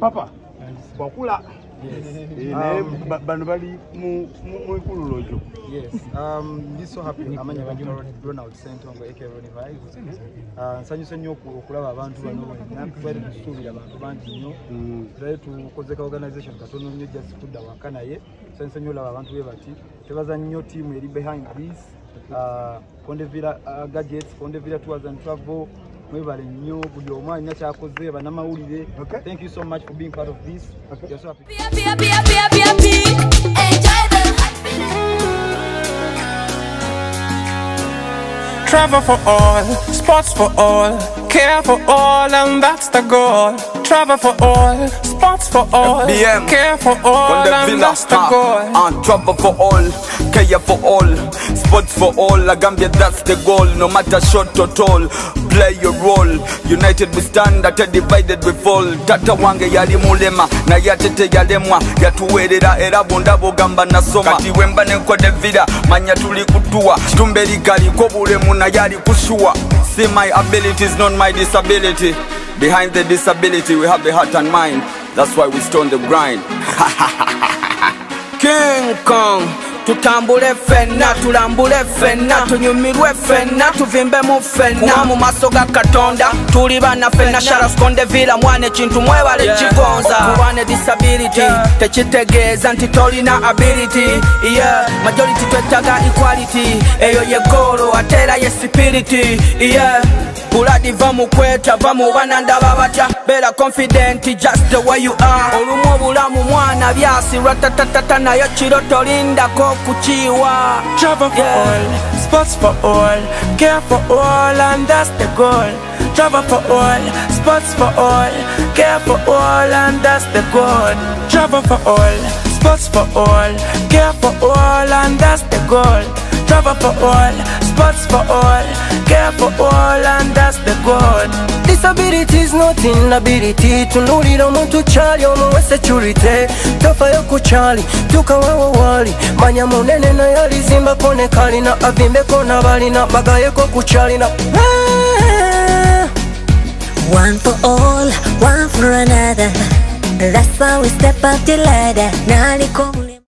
papa wakula. Eh, um, bano bali mu nkululo gyo nsanyuse nnyo okulaba abantu bano bali tusuubira abantu bangi nnyo tulabe mm. tukoze ka organization katono nnyo just tudda waka naye nsanyuse nnyo olaba abantu be bati. Tebaza nnyo tiimu eri behind this uh, condevilla uh, gadgets condevilla tours and travel mwebale nnyo buli omu alina kyakoze bannamawulire Okay. thank you so much for being part of this Okay. You're so happy. Happy, happy, happy, happy, happy. Enjoy the happiness. Travel for all, sports for all, care for all, and that's the goal. Travel for all, sports for all, FBM. care for all, and villa, that's the goal. uh, Travel for all, care for all, sports for all. La Gambia, that's the goal. No matter short or tall, play your role. United we stand, ate divided we fall. Tata wange yali mulema, na yatete yalemwa, yatuwerera era bunda bugamba nasoma. Kati wemba nenkode devida, manya tuli tumbe Tumberi kobule bulemu na yali kusua. See my abilities, not my disability. Behind the disability, we have the heart and mind. That's why we stone the grind. King Kong tutambule ffenna tulambule ffenna tunyumirwe ffenna tuvimbemu ffenna mu maaso ga katonda tuli bana ffenna sharascondevila mwana ekintu mwebale kigonza. Okuba ne disability tekitegeeza nti tolina ability. Yeah. majority twetaga equality. Eyo ye goolo ate era ye yeah. Buladi va mu kweta va mu bana ndaba batya beera confident just the way you are olumu obulamu mwana byasirwa tatatata nayo kiro tolindako kukiwa Travel for Yeah. all, sports for all, care for all, and that's the goal. Travel for all, sports for all, care for all, and that's the goal. Travel for all, sports for all, care for all, and that's the goal. Travel for all, sports for all, care for all, and that's the goal. Disability is not inability tunulira omuntu kyali omuwe security. Tofayo ku kyali tukawewo wali manya munene naye alizimbako ne kalina avimbeko n'abalina bagayeko ku kyalina One for all, one for another. That's why we step up the ladder. Naliko